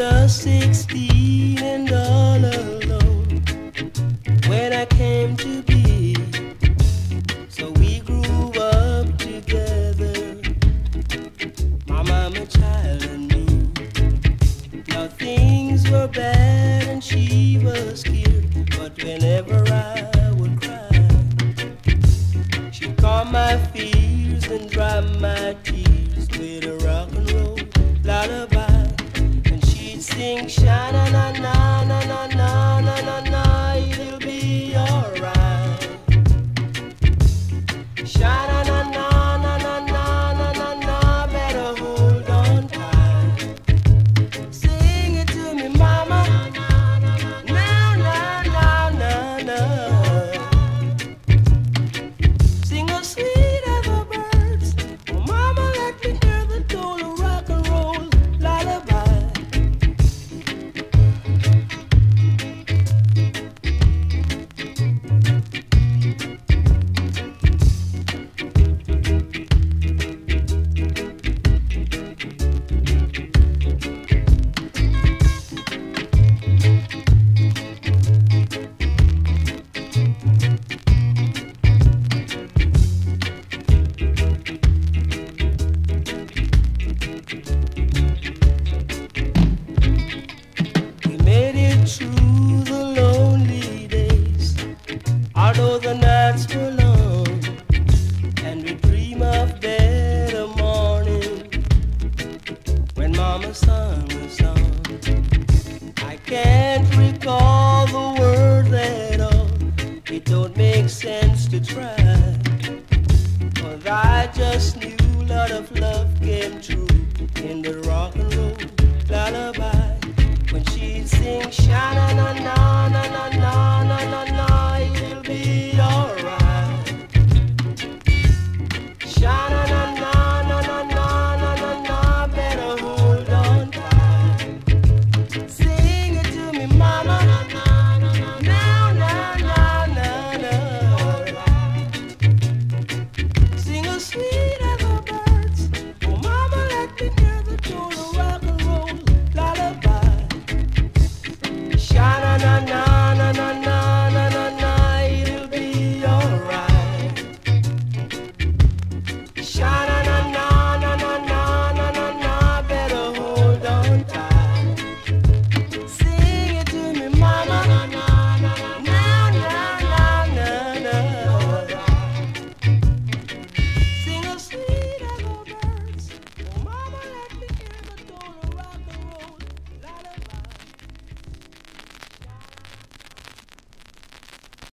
just sixteen and all alone when I came to be. So we grew up together, my mama, child, and me. Now things were bad and she was scared, but whenever although the nights were long, and we dream of better morning when Mama sung the song. I can't recall the words at all. It don't make sense to try. Cause I just knew a lot of love came true in the rock and roll lullaby when she sing sha